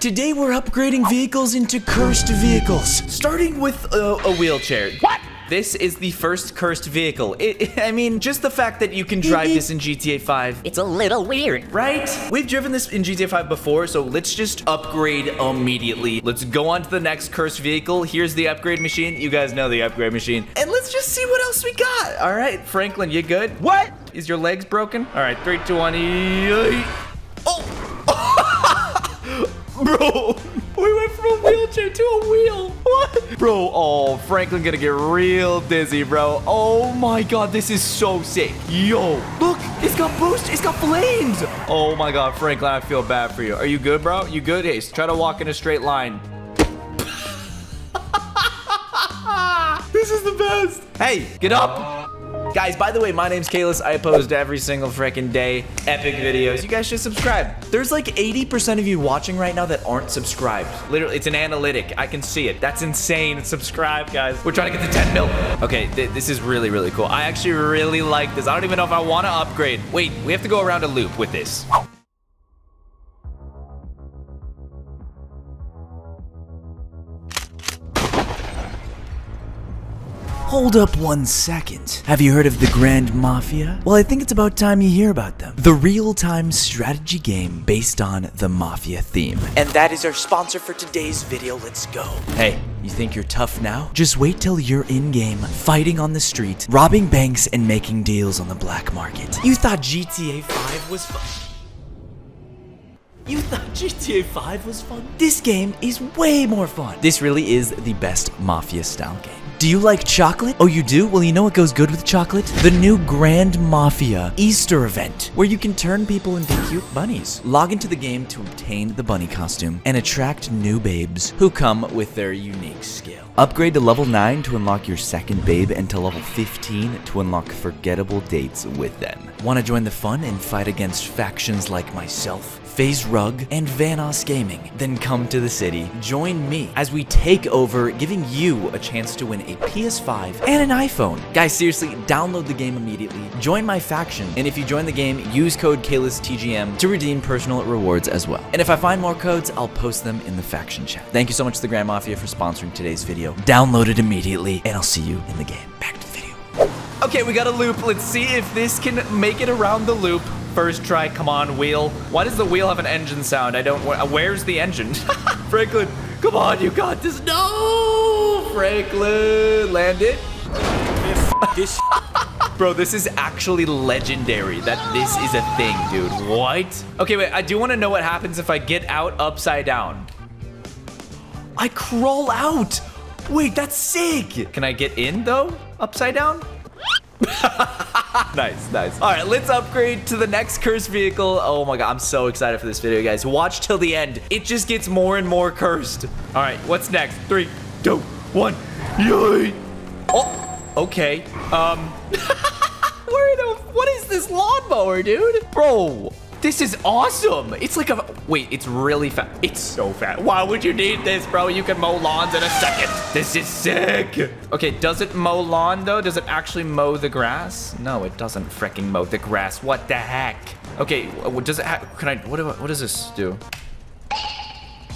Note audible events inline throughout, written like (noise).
Today we're upgrading vehicles into cursed vehicles. Starting with a, a wheelchair. What? This is the first cursed vehicle. It, (laughs) I mean, just the fact that you can drive this in GTA 5. It's a little weird. Right? We've driven this in GTA 5 before, so let's just upgrade immediately. Let's go on to the next cursed vehicle. Here's the upgrade machine. You guys know the upgrade machine. And let's just see what else we got. All right, Franklin, you good? What? Is your legs broken? All right, three, two, one. Oh! Bro, we went from a wheelchair to a wheel. What? Bro, oh, Franklin gonna get real dizzy, bro. Oh my god, this is so sick. Yo, look, it's got boost, it's got flames. Oh my god, Franklin, I feel bad for you. Are you good, bro? You good? Hey, try to walk in a straight line. (laughs) this is the best. Hey, get up. Guys, by the way, my name's Caylus. I post every single freaking day epic videos. You guys should subscribe. There's like 80% of you watching right now that aren't subscribed. Literally, it's an analytic. I can see it. That's insane. Subscribe, guys. We're trying to get to 10 mil. Okay, th this is really, really cool. I actually really like this. I don't even know if I want to upgrade. Wait, we have to go around a loop with this. Hold up one second. Have you heard of the Grand Mafia? Well, I think it's about time you hear about them. The real-time strategy game based on the Mafia theme. And that is our sponsor for today's video. Let's go. Hey, you think you're tough now? Just wait till you're in-game, fighting on the street, robbing banks, and making deals on the black market. You thought GTA 5 was fun? You thought GTA 5 was fun? This game is way more fun. This really is the best Mafia style game. Do you like chocolate? Oh, you do? Well, you know what goes good with chocolate? The new Grand Mafia Easter event, where you can turn people into cute bunnies. Log into the game to obtain the bunny costume and attract new babes who come with their unique skill. Upgrade to level 9 to unlock your second babe and to level 15 to unlock forgettable dates with them. Want to join the fun and fight against factions like myself? FaZe Rug, and Vanoss Gaming. Then come to the city, join me as we take over, giving you a chance to win a PS5 and an iPhone. Guys, seriously, download the game immediately, join my faction, and if you join the game, use code CAYLUSTGM to redeem personal rewards as well. And if I find more codes, I'll post them in the faction chat. Thank you so much to the Grand Mafia for sponsoring today's video. Download it immediately, and I'll see you in the game. Back to the video. Okay, we got a loop. Let's see if this can make it around the loop. First try, come on, wheel. Why does the wheel have an engine sound? I don't, where's the engine? (laughs) Franklin, come on, you got this. No, Franklin, land it. This (laughs) Bro, this is actually legendary that this is a thing, dude. What? Okay, wait, I do want to know what happens if I get out upside down. I crawl out. Wait, that's sick. Can I get in, though, upside down? (laughs) (laughs) nice, nice. All right, let's upgrade to the next cursed vehicle. Oh my god, I'm so excited for this video, guys. Watch till the end. It just gets more and more cursed. All right, what's next? Three, two, one. Yay! Oh, okay. Um, (laughs) where the, what is this lawnmower, dude? Bro, this is awesome. It's like a, wait, it's really fat. It's so fat. Why would you need this, bro? You can mow lawns in a second. This is sick. Okay, does it mow lawn though? Does it actually mow the grass? No, it doesn't freaking mow the grass. What the heck? Okay, what does it can I, what, do, I, what does this do?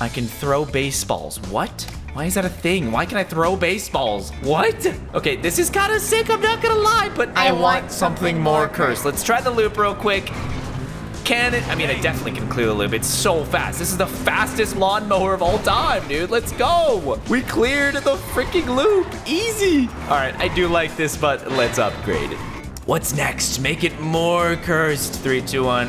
I can throw baseballs. What? Why is that a thing? Why can I throw baseballs? What? Okay, this is kind of sick, I'm not gonna lie, but I, I want something, something more cursed. Let's try the loop real quick. Can? I mean, I definitely can clear the loop. It's so fast. This is the fastest lawnmower of all time, dude. Let's go. We cleared the freaking loop. Easy. All right, I do like this, but let's upgrade it. What's next? Make it more cursed. Three, two, one.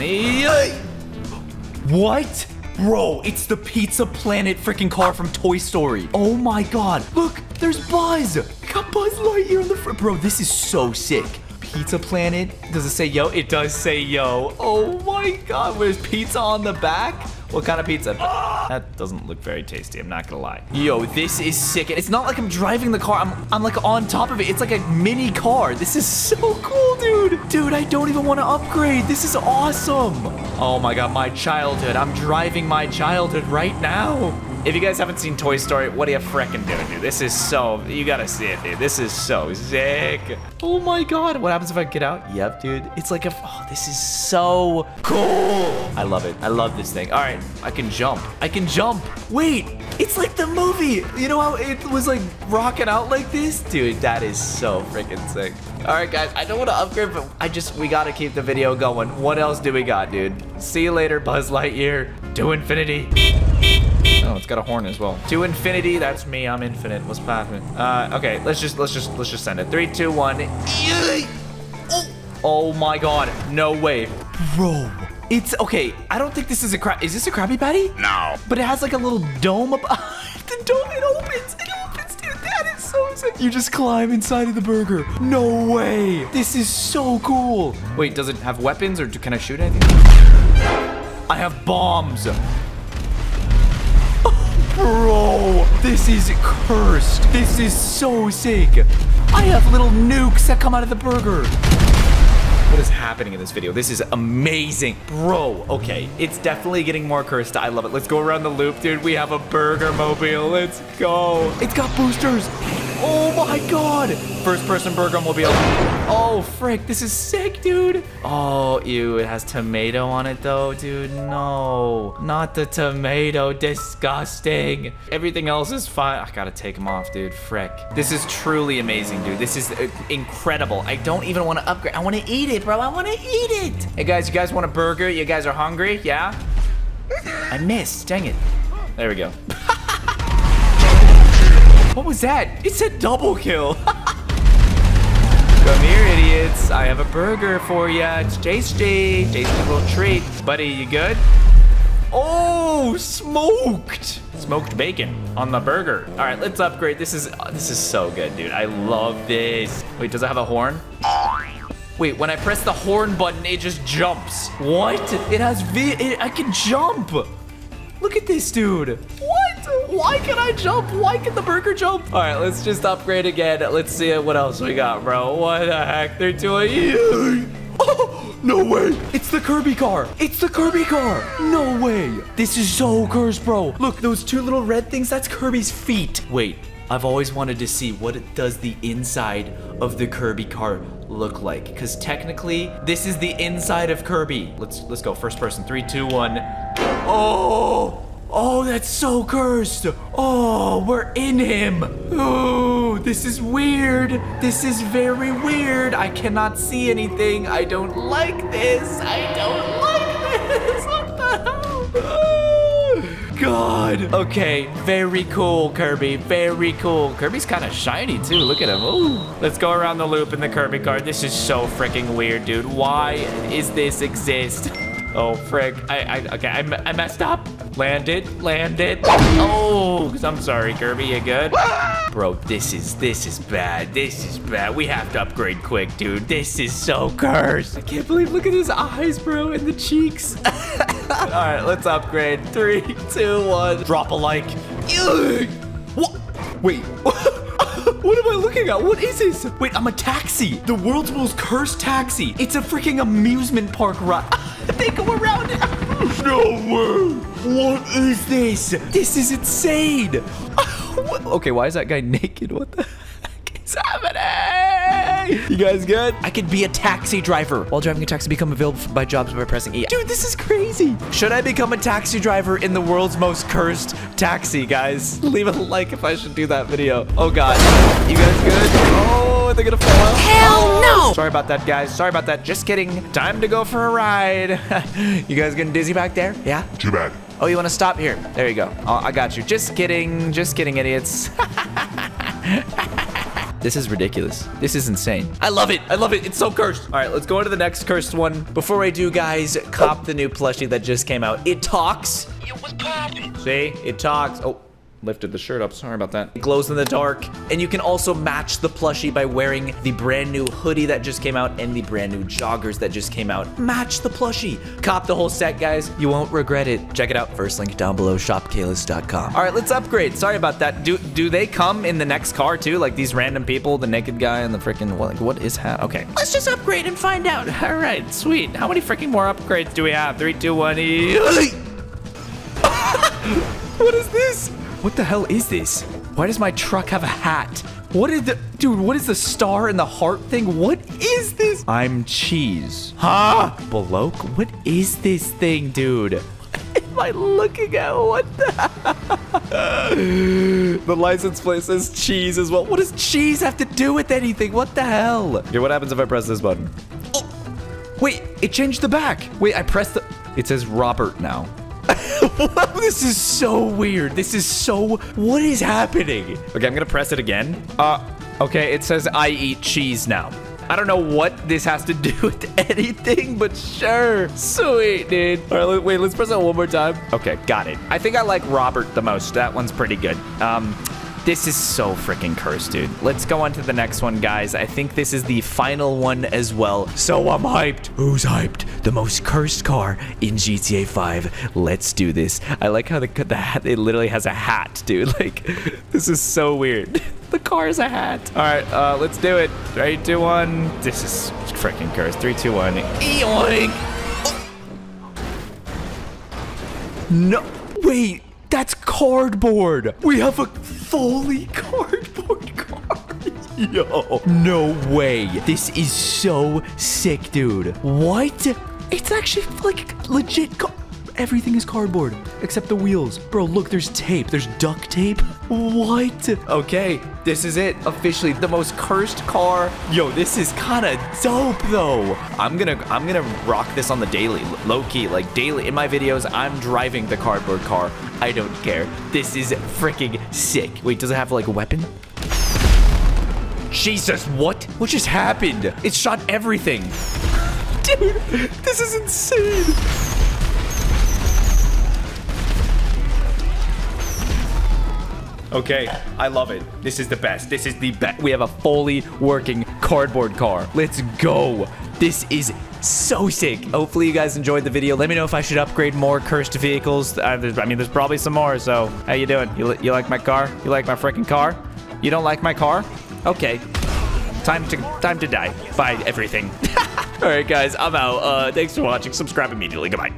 What? Bro, it's the Pizza Planet freaking car from Toy Story. Oh my god. Look, there's Buzz. We got Buzz Lightyear on the front. Bro, this is so sick. Pizza Planet. Does it say yo? It does say yo. Oh my god, there's pizza on the back? What kind of pizza? That doesn't look very tasty, I'm not gonna lie. Yo, this is sick. It's not like I'm driving the car, I'm, I'm like on top of it. It's like a mini car. This is so cool, dude. Dude, I don't even want to upgrade. This is awesome. Oh my god, my childhood. I'm driving my childhood right now. If you guys haven't seen Toy Story, what are you frickin' doing, dude? This is so, you gotta see it, dude. This is so sick. Oh my God. What happens if I get out? Yep, dude. It's like a, oh, this is so cool. I love it. I love this thing. All right, I can jump. I can jump. Wait, it's like the movie. You know how it was like rocking out like this? Dude, that is so freaking sick. All right, guys, I don't want to upgrade, but I just, we got to keep the video going. What else do we got, dude? See you later, Buzz Lightyear. To infinity. Oh, it's got a horn as well. To infinity, that's me. I'm infinite. What's poppin'? Uh, okay, let's just, let's just, let's just send it. Three, two, one. Oh my god, no way. Bro, it's, okay, I don't think this is a crab. Is this a Krabby Patty? No. But it has like a little dome up. (laughs) the dome, it opens. It opens, dude. That is so sick. You just climb inside of the burger. No way. This is so cool. Wait, does it have weapons or can I shoot anything? I have bombs. Bro, this is cursed. This is so sick. I have little nukes that come out of the burger. What is happening in this video? This is amazing. Bro, okay. It's definitely getting more cursed. I love it. Let's go around the loop, dude. We have a burger mobile. Let's go. It's got boosters. Oh my god. First person burger mobile. Oh, frick. This is sick, dude. Oh, ew. It has tomato on it, though, dude. No. Not the tomato. Disgusting. Everything else is fine. I gotta take them off, dude. Frick. This is truly amazing, dude. This is uh, incredible. I don't even want to upgrade. I want to eat it, bro. I want to eat it. Hey, guys. You guys want a burger? You guys are hungry? Yeah? I missed. Dang it. There we go. (laughs) What was that? It said double kill. (laughs) Come here, idiots. I have a burger for ya. It's tasty. Tasty little treat. Buddy, you good? Oh, smoked. Smoked bacon on the burger. All right, let's upgrade. This is oh, this is so good, dude. I love this. Wait, does it have a horn? Wait, when I press the horn button, it just jumps. What? It has V. It, I can jump. Look at this, dude. What? Why can I jump? Why can the burger jump? All right, let's just upgrade again. Let's see what else we got, bro. What the heck? They're doing. Oh, no way. It's the Kirby car. It's the Kirby car. No way. This is so cursed, bro. Look, those two little red things, that's Kirby's feet. Wait, I've always wanted to see what it does the inside of the Kirby car look like. Because technically, this is the inside of Kirby. Let's let's go. First person. Three, two, one. Oh! Oh, that's so cursed. Oh, we're in him. Oh, this is weird. This is very weird. I cannot see anything. I don't like this. I don't like this. What the hell? Oh, God. Okay, very cool, Kirby. Very cool. Kirby's kind of shiny, too. Look at him. Ooh. Let's go around the loop in the Kirby car. This is so freaking weird, dude. Why is this exist? (laughs) Oh, frig. I, I, okay, I, I messed up. Landed, landed. Oh, I'm sorry, Kirby, you good? Bro, this is, this is bad. This is bad. We have to upgrade quick, dude. This is so cursed. I can't believe, look at his eyes, bro, and the cheeks. (laughs) All right, let's upgrade. Three, two, one. Drop a like. What? Wait. (laughs) What am I looking at? What is this? Wait, I'm a taxi. The world's most cursed taxi. It's a freaking amusement park ride. (laughs) they go around it. no way. What is this? This is insane. (laughs) Okay, why is that guy naked? What the heck is happening? You guys good? I could be a taxi driver. While driving a taxi, become available by jobs by pressing E. Dude, this is crazy. Should I become a taxi driver in the world's most cursed taxi, guys? (laughs) Leave a like if I should do that video. Oh, God. You guys good? Oh, they're gonna fall out. Hell oh, no! Sorry about that, guys. Sorry about that. Just kidding. Time to go for a ride. (laughs) you guys getting dizzy back there? Yeah? Too bad. Oh, you want to stop here? There you go. Oh, I got you. Just kidding. Just kidding, idiots. (laughs) This is ridiculous. This is insane. I love it. I love it. It's so cursed. All right, let's go on to the next cursed one. Before I do, guys, cop the new plushie that just came out. It talks. Yo, what's poppin'? See? It talks. Oh, lifted the shirt up. Sorry about that. It glows in the dark. And you can also match the plushie by wearing the brand new hoodie that just came out and the brand new joggers that just came out. Match the plushie. Cop the whole set, guys. You won't regret it. Check it out. First link down below, shopcaylus.com. All right, let's upgrade. Sorry about that. Do do they come in the next car too? Like these random people, the naked guy and the freaking what, like, what is hat? Okay. Let's just upgrade and find out. (laughs) All right, sweet. How many freaking more upgrades do we have? Three, two, one. E (laughs) what is this? What the hell is this? Why does my truck have a hat? What is the dude? What is the star and the heart thing? What is this? I'm cheese. Huh? Bloke? What is this thing, dude? What (laughs) am I looking at? What the? (laughs) the license plate says cheese as well. What does cheese have to do with anything? What the hell? Okay, what happens if I press this button? Oh, wait, it changed the back. Wait, I pressed the. It says Robert now. (laughs) this is so weird. This is so. What is happening? Okay, I'm gonna press it again. Uh, okay, it says I eat cheese now. I don't know what this has to (laughs) do with anything, but sure. Sweet, dude. All right, wait, let's press it one more time. Okay, got it. I think I like Robert the most. That one's pretty good. Um, this is so freaking cursed, dude. Let's go on to the next one, guys. I think this is the final one as well. So I'm hyped. Who's hyped? The most cursed car in GTA 5. Let's do this. I like how the, the hat, it literally has a hat, dude. (laughs) Like, this is so weird. (laughs) the car is a hat. All right, uh, let's do it. Three, two, one. This is freaking cursed. Three, two, one. Eoink. No, wait. Cardboard. We have a fully (laughs) cardboard car. (laughs) Yo, no way. This is so sick, dude. What? It's actually like legit Everything is cardboard except the wheels. Bro, look, there's tape. There's duct tape. (laughs) What? Okay, this is it. Officially the most cursed car. Yo, this is kind of dope though. I'm gonna I'm gonna rock this on the daily, low key, like daily in my videos. I'm driving the cardboard car. I don't care. This is freaking sick. Wait, does it have like a weapon? Jesus, what? What just happened? It shot everything. (laughs) Dude, this is insane. Okay, I love it. This is the best. This is the best. We have a fully working cardboard car. Let's go. This is so sick. Hopefully you guys enjoyed the video. Let me know if I should upgrade more cursed vehicles. Uh, I mean, there's probably some more, so how you doing? You, you like my car? You like my freaking car? You don't like my car? Okay. Time to time to die. Buy everything. (laughs) All right, guys, I'm out. Uh, thanks for watching. Subscribe immediately. Goodbye.